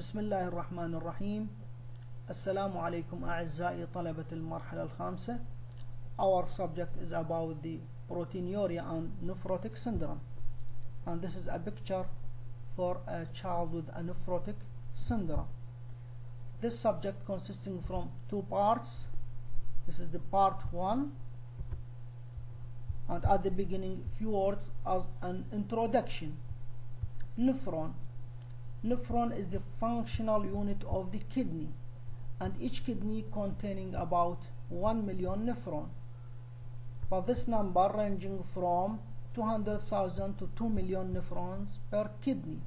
بسم الله الرحمن الرحيم السلام عليكم أعزائي طلبة المرحلة الخامسة Our subject is about the proteinuria and nephrotic syndrome and this is a picture for a child with a nephrotic syndrome This subject consisting from two parts This is the part 1 and at the beginning few words as an introduction nephron nephron is the functional unit of the kidney and each kidney containing about 1 million nephron but this number ranging from 200,000 to 2 million nephrons per kidney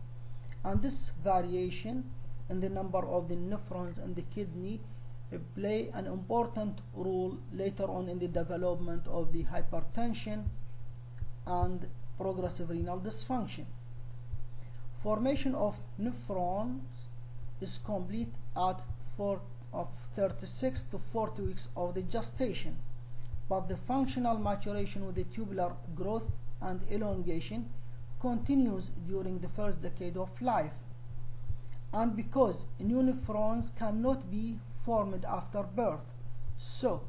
and this variation in the number of the nephrons in the kidney eh, play an important role later on in the development of the hypertension and progressive renal dysfunction. Formation of nephrons is complete at 4 of 36 to 40 weeks of the gestation, but the functional maturation with the tubular growth and elongation continues during the first decade of life. And because new nephrons cannot be formed after birth. So,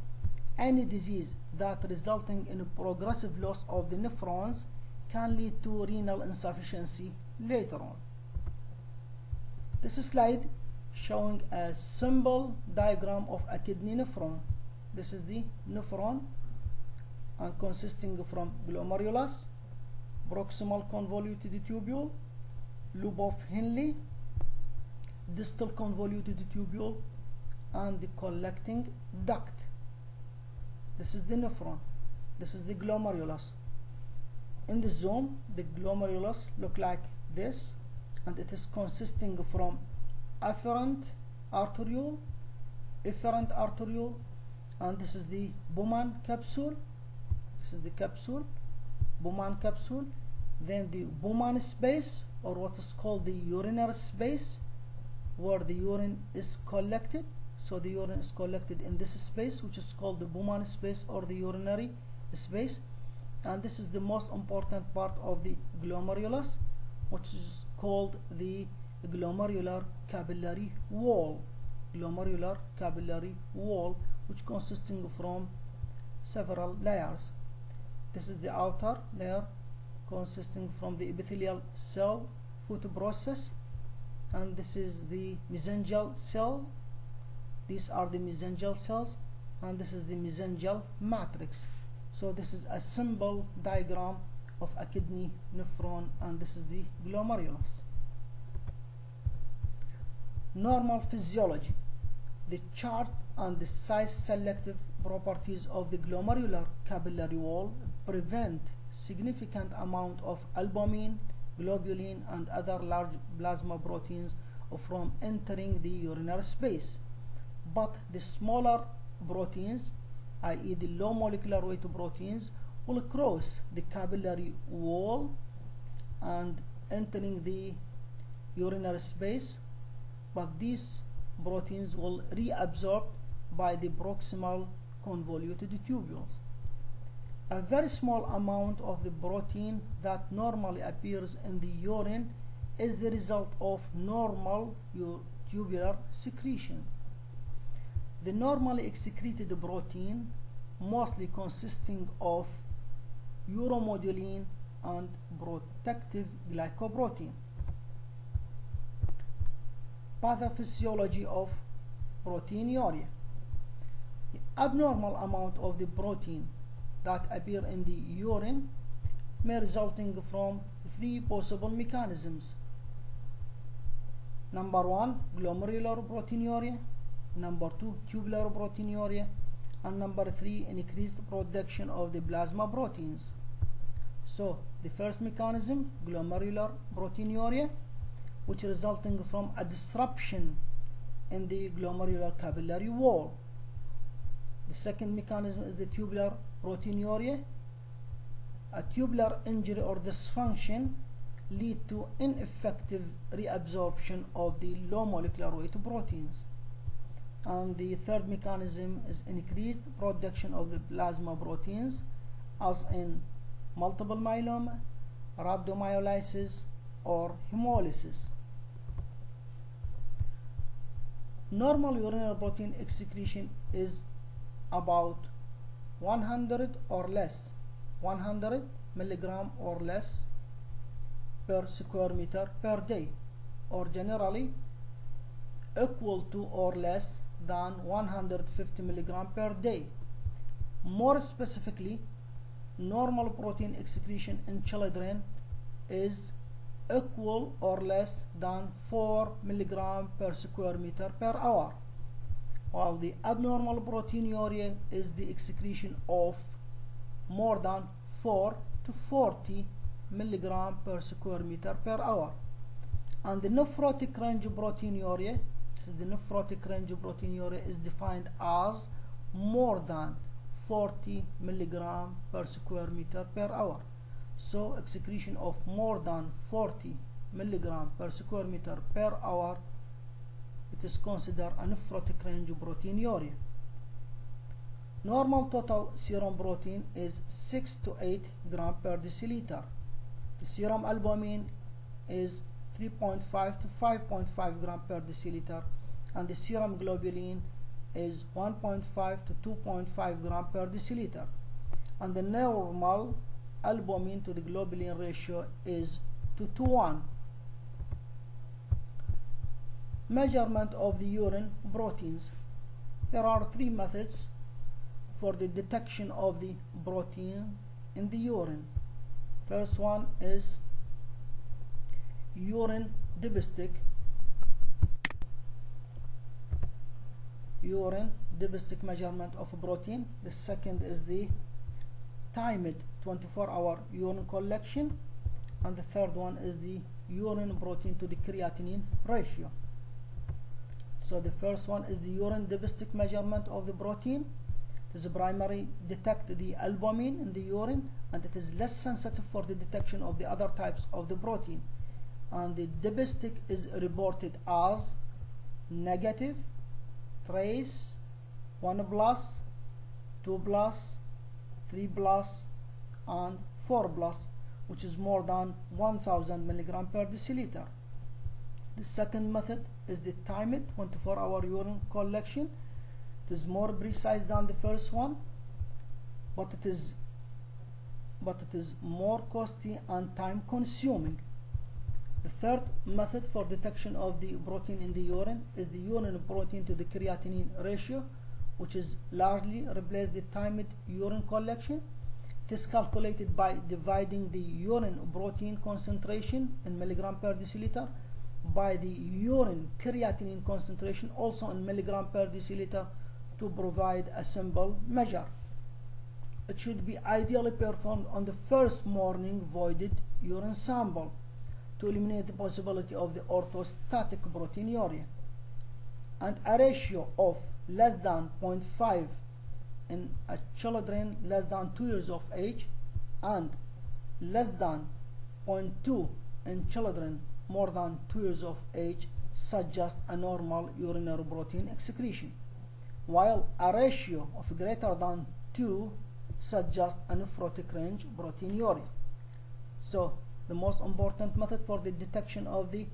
any disease that resulting in a progressive loss of the nephrons can lead to renal insufficiency later on. This is slide showing a simple diagram of a kidney nephron. This is the nephron and consisting from glomerulus, proximal convoluted tubule, loop of Henle, distal convoluted tubule, and the collecting duct. This is the nephron. This is the glomerulus. In the zoom, the glomerulus look like this, and it is consisting from afferent arteriole, efferent arteriole, and this is the Bowman capsule. This is the capsule, Bowman capsule. Then the Bowman space, or what is called the urinary space, where the urine is collected so the urine is collected in this space which is called the Bowman space or the urinary space and this is the most important part of the glomerulus which is called the glomerular capillary wall. Glomerular capillary wall which consisting from several layers. This is the outer layer consisting from the epithelial cell foot process, and this is the mesangial cell. These are the mesangial cells and this is the mesangial matrix. So this is a simple diagram of a kidney nephron and this is the glomerulus normal physiology the charge and the size selective properties of the glomerular capillary wall prevent significant amount of albumin globulin and other large plasma proteins from entering the urinary space but the smaller proteins i.e. the low molecular weight proteins will cross the capillary wall and entering the urinary space. But these proteins will reabsorb by the proximal convoluted tubules. A very small amount of the protein that normally appears in the urine is the result of normal tubular secretion. The normally excreted protein mostly consisting of uromodulin and protective glycoprotein. Pathophysiology of proteinuria. The abnormal amount of the protein that appear in the urine may resulting from three possible mechanisms. Number one, glomerular proteinuria number two tubular proteinuria and number three increased production of the plasma proteins. So the first mechanism glomerular proteinuria which resulting from a disruption in the glomerular capillary wall. The second mechanism is the tubular proteinuria. A tubular injury or dysfunction lead to ineffective reabsorption of the low molecular weight proteins and the third mechanism is increased production of the plasma proteins as in multiple myeloma, rhabdomyolysis or hemolysis. normal urinary protein excretion is about 100 or less 100 milligram or less per square meter per day or generally equal to or less than 150 milligram per day. More specifically normal protein excretion in children is equal or less than 4 milligram per square meter per hour while the abnormal proteinuria is the excretion of more than 4 to 40 milligram per square meter per hour. And the nephrotic range proteinuria the nephrotic range of proteinuria is defined as more than 40 milligram per square meter per hour. So excretion of more than 40 milligram per square meter per hour it is considered a nephrotic range of proteinuria normal total serum protein is 6 to 8 gram per deciliter. The serum albumin is 3.5 to 5.5 gram per deciliter and the serum globulin is 1.5 to 2.5 gram per deciliter. And the normal albumin to the globulin ratio is 2 to 1 measurement of the urine proteins. There are three methods for the detection of the protein in the urine. First one is urine dipstick urine dipstick measurement of protein. The second is the timed 24 hour urine collection. And the third one is the urine protein to the creatinine ratio. So the first one is the urine dipstick measurement of the protein. It is primary detect the albumin in the urine and it is less sensitive for the detection of the other types of the protein and the dipstick is reported as negative trace 1 plus 2 plus 3 plus and 4 plus which is more than 1000 milligram per deciliter. The second method is the timed 24 hour urine collection. It is more precise than the first one but it is but it is more costly and time consuming the third method for detection of the protein in the urine is the urine protein to the creatinine ratio, which is largely replaced the timed urine collection. It is calculated by dividing the urine protein concentration in milligram per deciliter by the urine creatinine concentration also in milligram per deciliter to provide a simple measure. It should be ideally performed on the first morning voided urine sample to eliminate the possibility of the orthostatic proteinuria. And a ratio of less than 0.5 in children less than 2 years of age and less than 0.2 in children more than 2 years of age suggest a normal urinary protein excretion while a ratio of greater than 2 suggests a nephrotic range proteinuria. So the most important method for the detection of the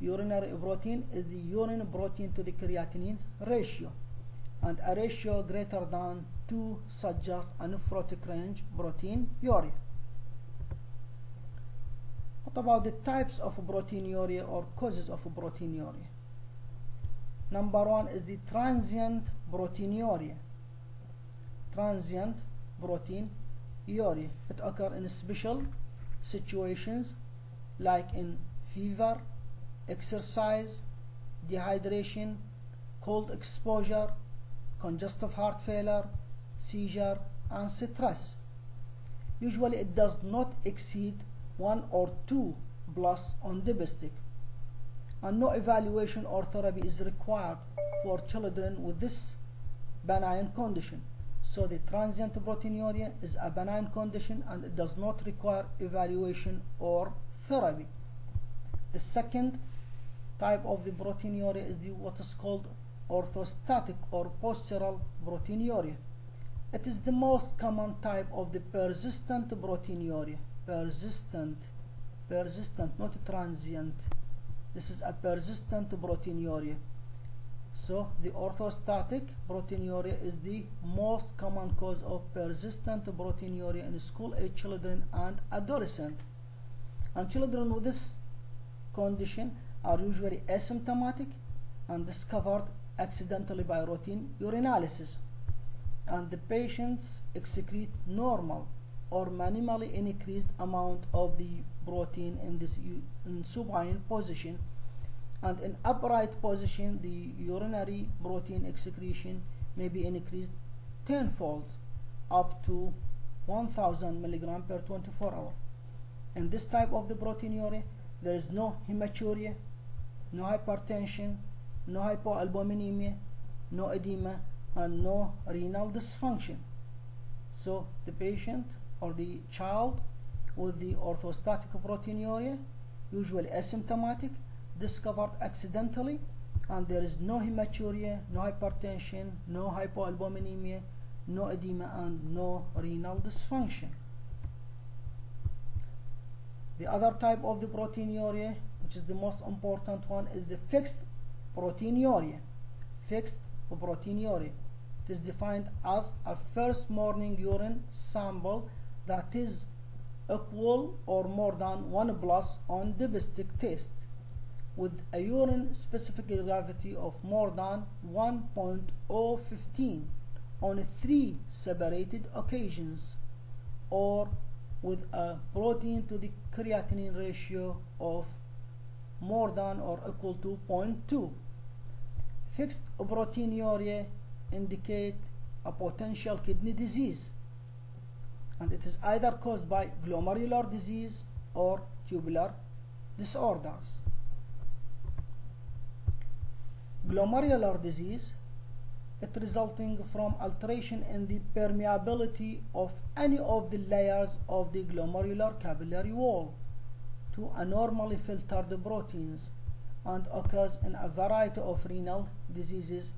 urinary protein is the urine protein to the creatinine ratio and a ratio greater than 2 suggests a nephrotic range proteinuria. What about the types of proteinuria or causes of proteinuria? Number one is the transient proteinuria. Transient proteinuria. It occurs in special situations like in fever, exercise, dehydration, cold exposure, congestive heart failure, seizure, and stress. Usually it does not exceed 1 or 2 plus on dipstick and no evaluation or therapy is required for children with this benign condition. So the transient proteinuria is a benign condition and it does not require evaluation or therapy. The second type of the proteinuria is the what is called orthostatic or postural proteinuria. It is the most common type of the persistent proteinuria. Persistent, persistent, not transient. This is a persistent proteinuria. So the orthostatic proteinuria is the most common cause of persistent proteinuria in school-age children and adolescents. And children with this condition are usually asymptomatic and discovered accidentally by routine urinalysis. And the patients excrete normal or minimally increased amount of the protein in this in supine position and in upright position the urinary protein excretion may be increased tenfold up to 1000 milligram per 24 hour. In this type of the proteinuria there is no hematuria no hypertension no hypoalbuminemia no edema and no renal dysfunction. So the patient or the child with the orthostatic proteinuria usually asymptomatic discovered accidentally and there is no hematuria, no hypertension, no hypoalbuminemia, no edema and no renal dysfunction. The other type of the proteinuria, which is the most important one, is the fixed proteinuria. Fixed proteinuria. It is defined as a first morning urine sample that is equal or more than 1 plus on the dipstick test with a urine specific gravity of more than 1.015 on three separated occasions or with a protein to the creatinine ratio of more than or equal to 0.2. Fixed proteinuria indicate a potential kidney disease and it is either caused by glomerular disease or tubular disorders. Glomerular disease it resulting from alteration in the permeability of any of the layers of the glomerular capillary wall to anormally filtered proteins and occurs in a variety of renal diseases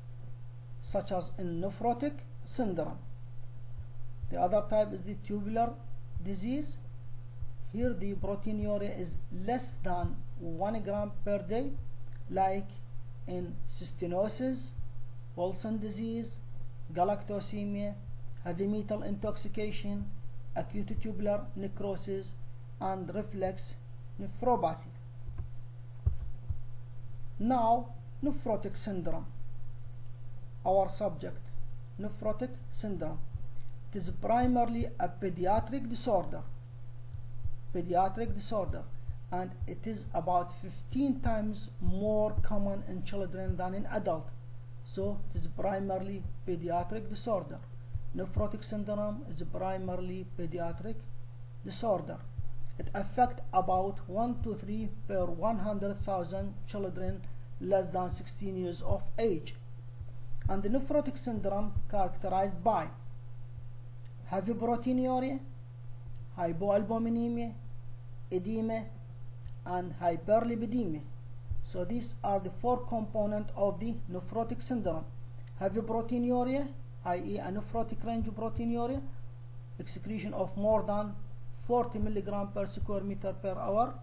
such as in nephrotic syndrome. The other type is the tubular disease. Here the proteinuria is less than 1 gram per day like in cystinosis, Wilson disease, galactosemia, heavy metal intoxication, acute tubular necrosis, and reflux nephropathy. Now, nephrotic syndrome. Our subject, nephrotic syndrome. It is primarily a pediatric disorder. Pediatric disorder and it is about 15 times more common in children than in adults. So it is primarily pediatric disorder. Nephrotic syndrome is primarily pediatric disorder. It affects about 1 to 3 per 100,000 children less than 16 years of age. And the nephrotic syndrome characterized by heavy proteinuria, hypoalbuminemia, edema, and hyperlipidemia. So these are the four components of the nephrotic syndrome. Heavy proteinuria, i.e. a nephrotic range of proteinuria, excretion of more than 40 milligram per square meter per hour.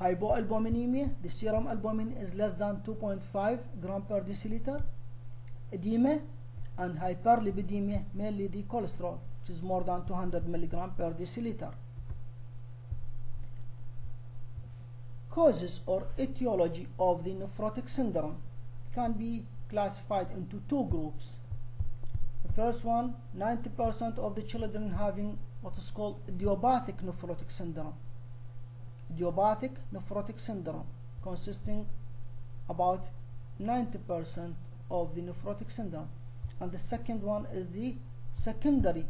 Hypoalbuminemia, the serum albumin is less than 2.5 gram per deciliter. Edema and hyperlipidemia, mainly the cholesterol, which is more than 200 milligram per deciliter. Causes or etiology of the nephrotic syndrome can be classified into two groups. The first one, 90% of the children having what is called idiopathic nephrotic syndrome. Idiopathic nephrotic syndrome consisting about 90% of the nephrotic syndrome. And the second one is the secondary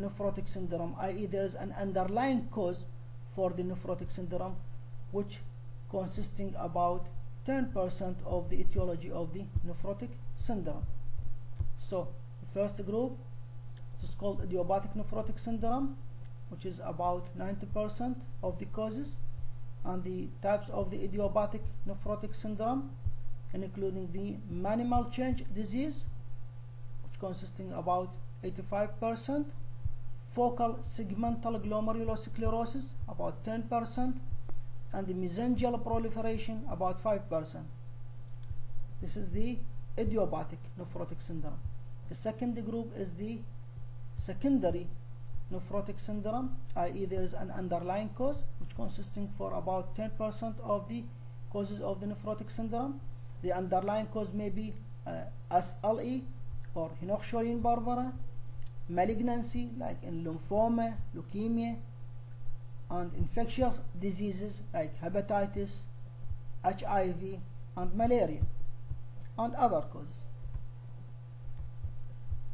nephrotic syndrome, i.e. there is an underlying cause for the nephrotic syndrome which consisting about 10% of the etiology of the nephrotic syndrome. So the first group is called idiopathic nephrotic syndrome which is about 90% of the causes and the types of the idiopathic nephrotic syndrome including the minimal change disease which consisting about 85% focal segmental glomerulosclerosis about 10% and the mesangial proliferation about 5%. This is the idiopathic nephrotic syndrome. The second group is the secondary nephrotic syndrome, i.e. there is an underlying cause which consisting for about 10% of the causes of the nephrotic syndrome. The underlying cause may be uh, SLE or Henoch-Schönlein-purpura, malignancy like in lymphoma, leukemia, and infectious diseases like hepatitis, HIV, and malaria, and other causes.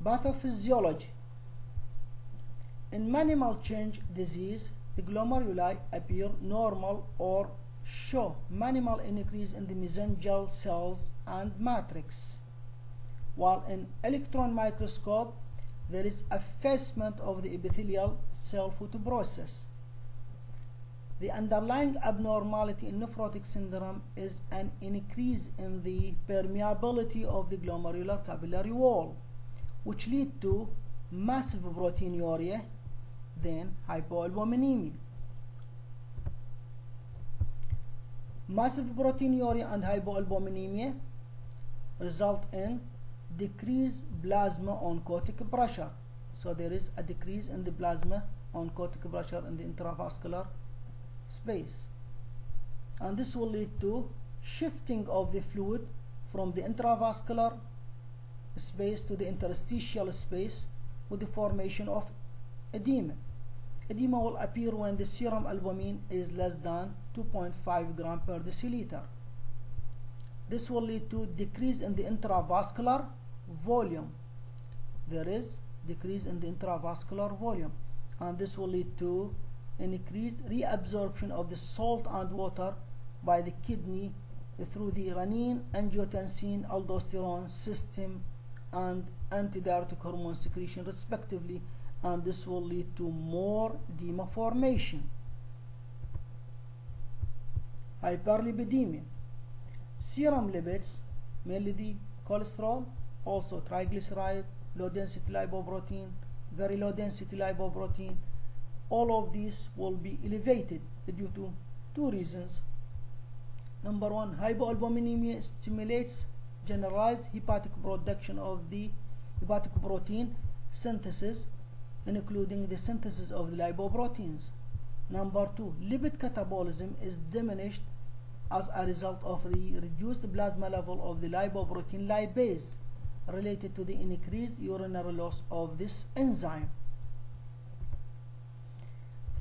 Pathophysiology In minimal change disease, the glomeruli appear normal or show minimal increase in the mesangial cells and matrix, while in electron microscope there is effacement of the epithelial cell foot processes. The underlying abnormality in nephrotic syndrome is an increase in the permeability of the glomerular capillary wall, which lead to massive proteinuria, then hypoalbuminemia. Massive proteinuria and hypoalbuminemia result in decreased plasma oncotic pressure. So there is a decrease in the plasma oncotic pressure in the intravascular space. And this will lead to shifting of the fluid from the intravascular space to the interstitial space with the formation of edema. Edema will appear when the serum albumin is less than 2.5 gram per deciliter. This will lead to decrease in the intravascular volume. There is decrease in the intravascular volume and this will lead to increased reabsorption of the salt and water by the kidney through the renin, angiotensin, aldosterone system and antidiuretic hormone secretion respectively and this will lead to more edema formation. Hyperlipidemia. Serum lipids, mainly the cholesterol, also triglyceride, low density lipoprotein, very low density lipoprotein, all of these will be elevated due to two reasons. Number one, hypoalbuminemia stimulates generalized hepatic production of the hepatic protein synthesis, including the synthesis of the lipoproteins. Number two, lipid catabolism is diminished as a result of the reduced plasma level of the lipoprotein lipase related to the increased urinary loss of this enzyme.